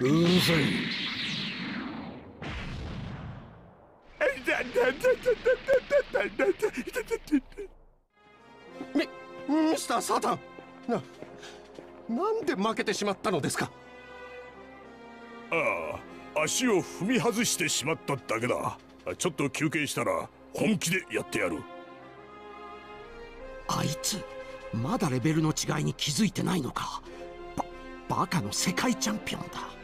うるさいミミスター・サータンななんで負けてしまったのですかああ足を踏み外してしまっただけだちょっと休憩したら本気でやってやるあいつまだレベルの違いに気づいてないのか。ババカの世界チャンピオンだ。